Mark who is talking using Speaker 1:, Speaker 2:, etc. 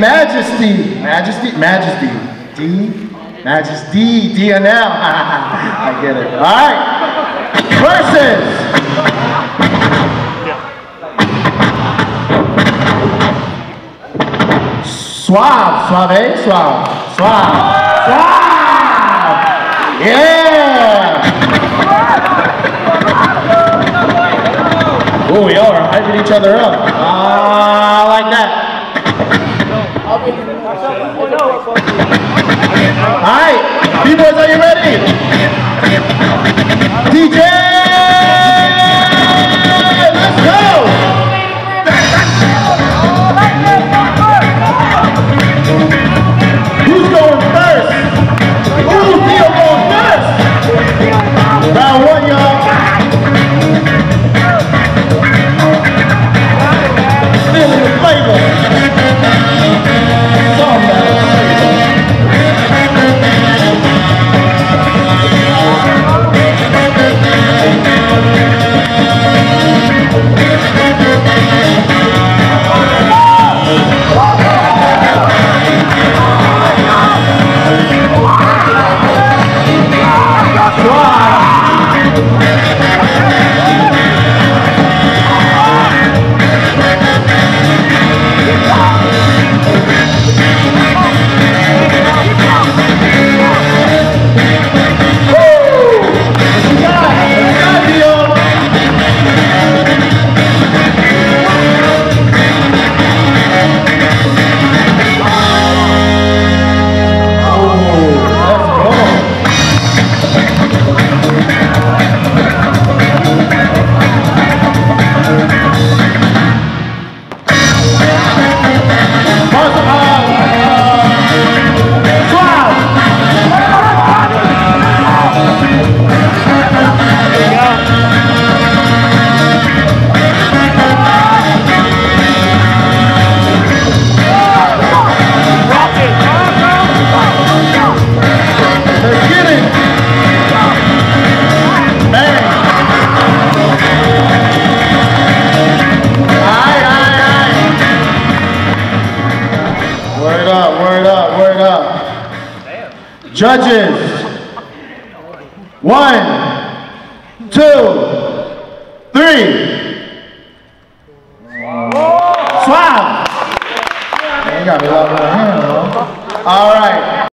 Speaker 1: Majesty, Majesty, Majesty, D, Majesty, D and L. I get it. All right. Versus. Suav, Suav, Suav, Suav, Suav. Yeah. Oh, y'all are hyping each other up. Ah, I like that. All right, B-boys, are you ready? DJ, Judges. One, two, three. Wow. You got All right.